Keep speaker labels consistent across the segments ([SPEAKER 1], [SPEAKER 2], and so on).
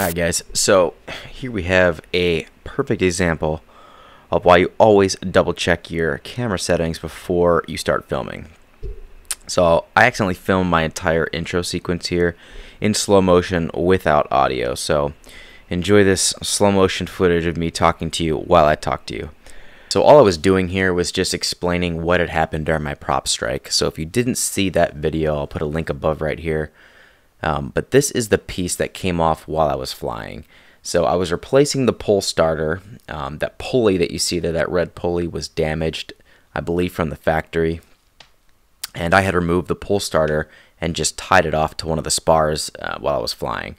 [SPEAKER 1] Alright guys, so here we have a perfect example of why you always double check your camera settings before you start filming. So I accidentally filmed my entire intro sequence here in slow motion without audio. So enjoy this slow motion footage of me talking to you while I talk to you. So all I was doing here was just explaining what had happened during my prop strike. So if you didn't see that video, I'll put a link above right here. Um, but this is the piece that came off while I was flying. So I was replacing the pull starter. Um, that pulley that you see there, that red pulley was damaged, I believe from the factory. And I had removed the pull starter and just tied it off to one of the spars uh, while I was flying.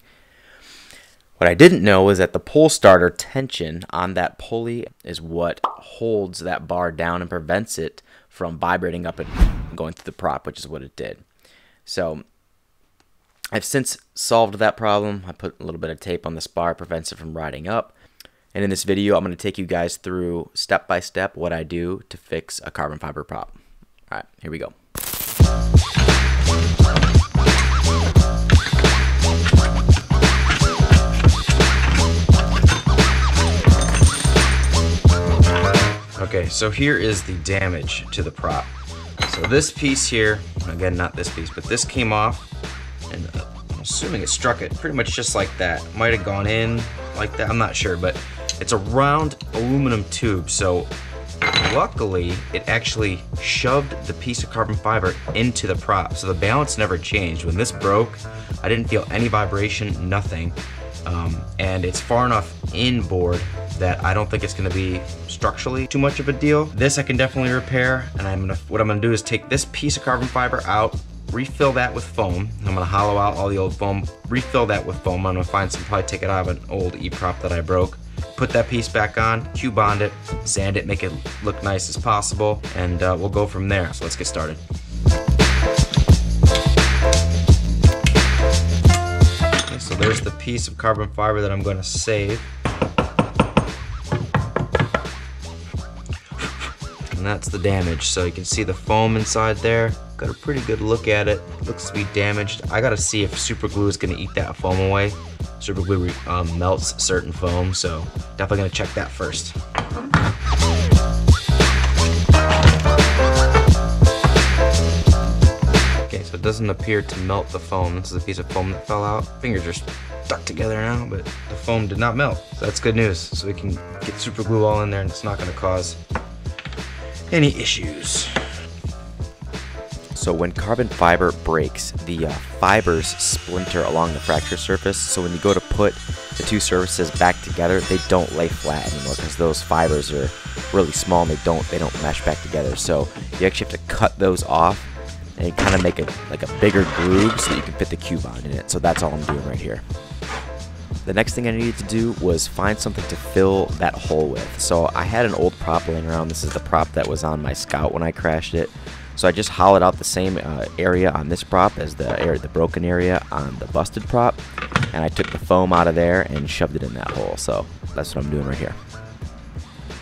[SPEAKER 1] What I didn't know is that the pull starter tension on that pulley is what holds that bar down and prevents it from vibrating up and going through the prop, which is what it did. So I've since solved that problem. I put a little bit of tape on the spar, prevents it from riding up. And in this video, I'm going to take you guys through step by step what I do to fix a carbon fiber prop. All right, here we go. Okay, so here is the damage to the prop. So this piece here, again, not this piece, but this came off and uh, I'm assuming it struck it pretty much just like that. Might have gone in like that, I'm not sure, but it's a round aluminum tube, so luckily it actually shoved the piece of carbon fiber into the prop, so the balance never changed. When this broke, I didn't feel any vibration, nothing, um, and it's far enough inboard that I don't think it's gonna be structurally too much of a deal. This I can definitely repair, and I'm gonna, what I'm gonna do is take this piece of carbon fiber out, refill that with foam. I'm gonna hollow out all the old foam, refill that with foam. I'm gonna find some, probably take it out of an old E-prop that I broke. Put that piece back on, Q-bond it, sand it, make it look nice as possible, and uh, we'll go from there. So let's get started. Okay, so there's the piece of carbon fiber that I'm gonna save. That's the damage. So you can see the foam inside there. Got a pretty good look at it. Looks to be damaged. I gotta see if super glue is gonna eat that foam away. Super glue um, melts certain foam, so definitely gonna check that first. Okay, so it doesn't appear to melt the foam. This is a piece of foam that fell out. Fingers are stuck together now, but the foam did not melt. So that's good news. So we can get super glue all in there and it's not gonna cause any issues. So when carbon fiber breaks, the uh, fibers splinter along the fracture surface. So when you go to put the two surfaces back together, they don't lay flat anymore because those fibers are really small and they don't they don't mesh back together. So you actually have to cut those off and kind of make it like a bigger groove so that you can fit the Q-bond in it. So that's all I'm doing right here. The next thing I needed to do was find something to fill that hole with. So I had an old prop laying around. This is the prop that was on my Scout when I crashed it. So I just hollowed out the same uh, area on this prop as the area, the broken area on the busted prop, and I took the foam out of there and shoved it in that hole. So that's what I'm doing right here.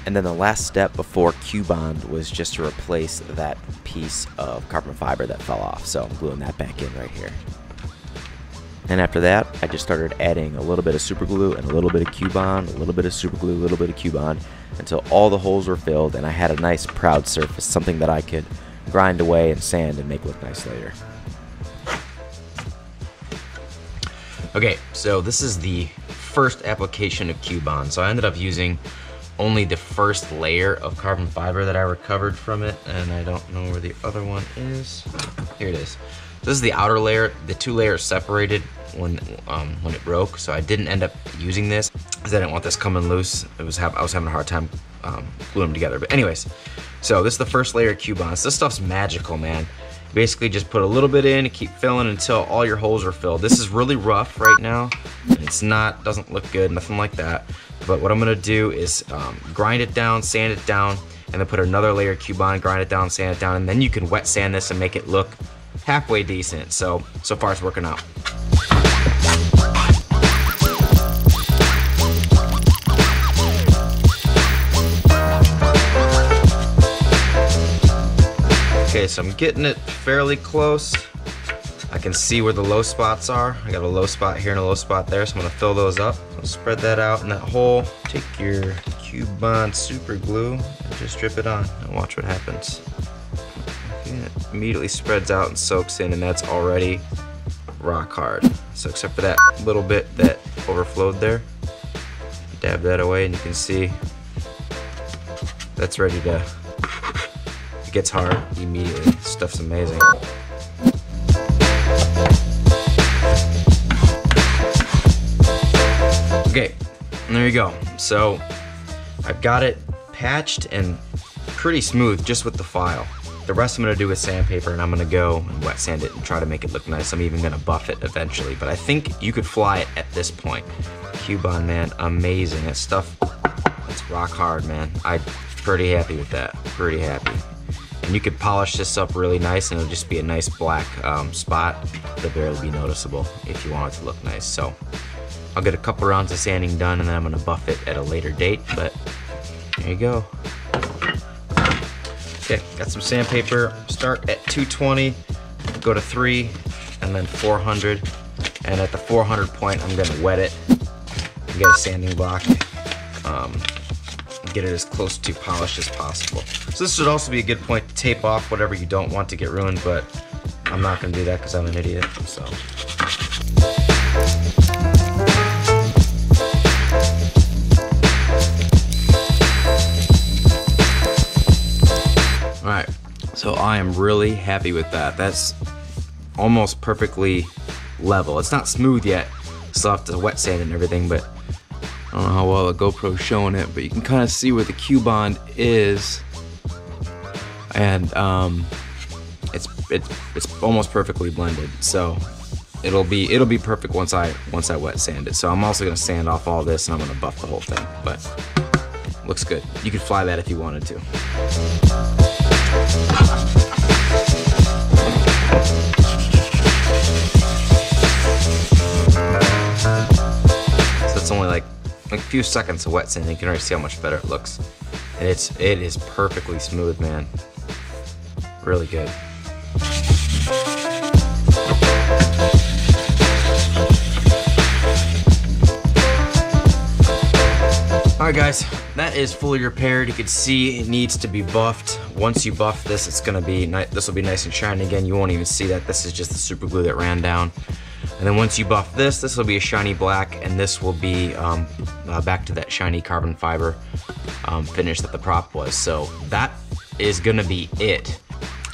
[SPEAKER 1] And then the last step before Q-bond was just to replace that piece of carbon fiber that fell off. So I'm gluing that back in right here. And after that, I just started adding a little bit of super glue and a little bit of Q-bond, a little bit of super glue, a little bit of Q-bond, until all the holes were filled and I had a nice proud surface, something that I could grind away and sand and make look nice later. Okay, so this is the first application of Q-bond. So I ended up using only the first layer of carbon fiber that I recovered from it, and I don't know where the other one is. Here it is. This is the outer layer. The two layers separated when um, when it broke, so I didn't end up using this because I didn't want this coming loose. It was I was having a hard time um, gluing them together. But anyways, so this is the first layer of Q-bonds. This stuff's magical, man. Basically, just put a little bit in and keep filling until all your holes are filled. This is really rough right now. It's not, doesn't look good, nothing like that. But what I'm gonna do is um, grind it down, sand it down, and then put another layer of Q-bond, grind it down, sand it down, and then you can wet sand this and make it look halfway decent. So, so far it's working out. Okay, so I'm getting it fairly close. I can see where the low spots are. I got a low spot here and a low spot there, so I'm gonna fill those up. I'll spread that out in that hole. Take your Cube Bond super glue and just drip it on and watch what happens. It immediately spreads out and soaks in and that's already rock hard. So except for that little bit that overflowed there, dab that away and you can see that's ready to, it gets hard immediately. Stuff's amazing. Okay, there you go. So I've got it patched and pretty smooth just with the file. The rest I'm gonna do with sandpaper and I'm gonna go and wet sand it and try to make it look nice. I'm even gonna buff it eventually, but I think you could fly it at this point. Q-bond, man, amazing. That stuff, it's rock hard, man. I'm pretty happy with that, pretty happy. And you could polish this up really nice and it'll just be a nice black um, spot. that'll barely be noticeable if you want it to look nice. So I'll get a couple rounds of sanding done and then I'm gonna buff it at a later date, but there you go. Okay, got some sandpaper. Start at 220, go to three, and then 400. And at the 400 point, I'm gonna wet it. Get a sanding block. Um, get it as close to polished as possible. So this should also be a good point to tape off whatever you don't want to get ruined, but I'm not gonna do that because I'm an idiot, so. Alright, so I am really happy with that. That's almost perfectly level. It's not smooth yet, still have to wet sand and everything, but I don't know how well the GoPro's showing it, but you can kind of see where the Q bond is. And um, it's it's it's almost perfectly blended. So it'll be it'll be perfect once I once I wet sand it. So I'm also gonna sand off all this and I'm gonna buff the whole thing. But looks good. You could fly that if you wanted to. Only like, like a few seconds of wet sand, you can already see how much better it looks. And it's it is perfectly smooth, man. Really good. Alright guys, that is fully repaired. You can see it needs to be buffed. Once you buff this, it's gonna be this will be nice and shiny again. You won't even see that. This is just the super glue that ran down. And then once you buff this, this will be a shiny black, and this will be um, uh, back to that shiny carbon fiber um, finish that the prop was. So that is gonna be it.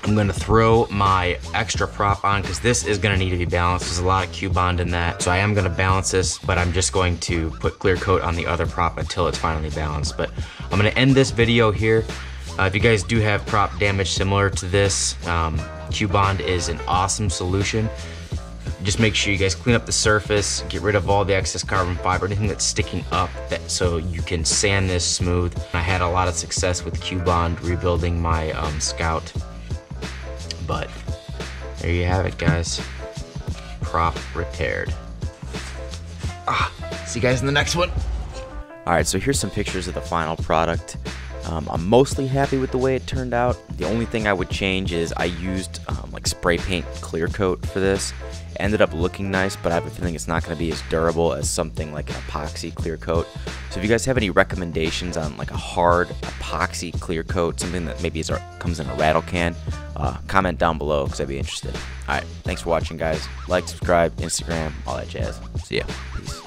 [SPEAKER 1] I'm gonna throw my extra prop on because this is gonna need to be balanced. There's a lot of Q Bond in that. So I am gonna balance this, but I'm just going to put clear coat on the other prop until it's finally balanced. But I'm gonna end this video here. Uh, if you guys do have prop damage similar to this, um, Q-bond is an awesome solution. Just make sure you guys clean up the surface, get rid of all the excess carbon fiber, anything that's sticking up, that, so you can sand this smooth. I had a lot of success with Q-bond rebuilding my um, Scout but there you have it, guys. Prop repaired. Ah, see you guys in the next one. Alright, so here's some pictures of the final product. Um, I'm mostly happy with the way it turned out. The only thing I would change is I used um, like spray paint clear coat for this. Ended up looking nice, but I have a feeling it's not going to be as durable as something like an epoxy clear coat. So if you guys have any recommendations on like a hard epoxy clear coat, something that maybe is, comes in a rattle can, uh, comment down below because I'd be interested. Alright, thanks for watching guys. Like, subscribe, Instagram, all that jazz. See ya. Peace.